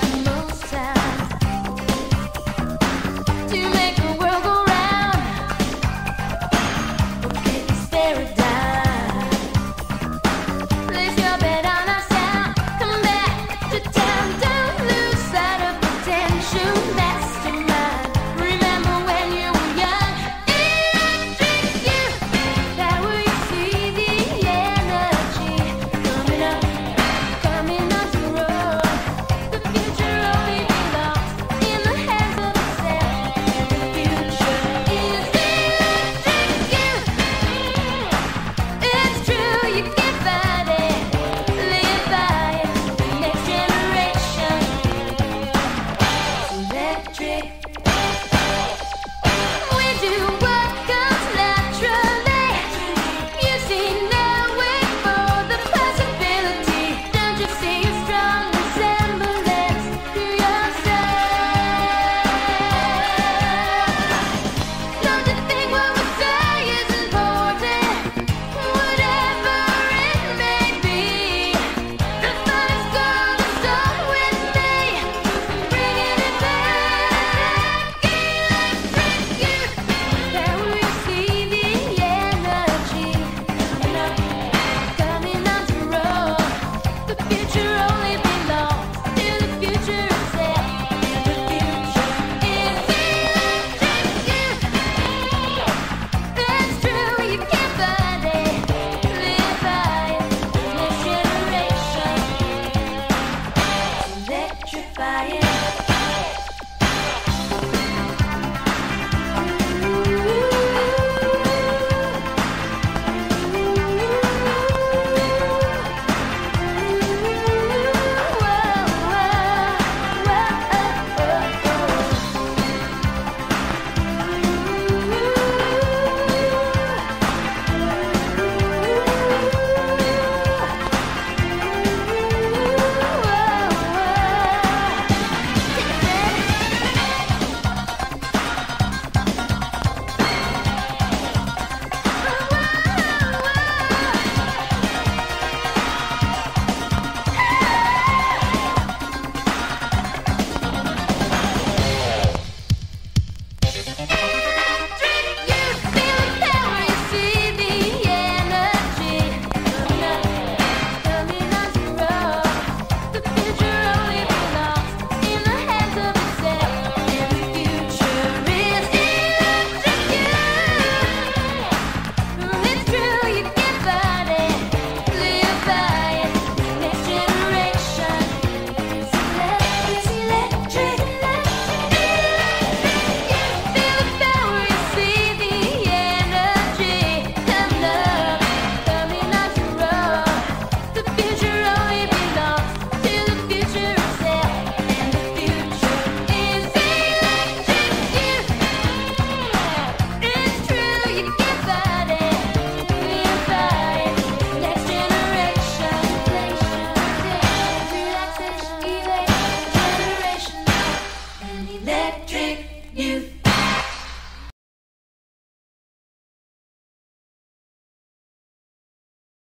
got most times, to make only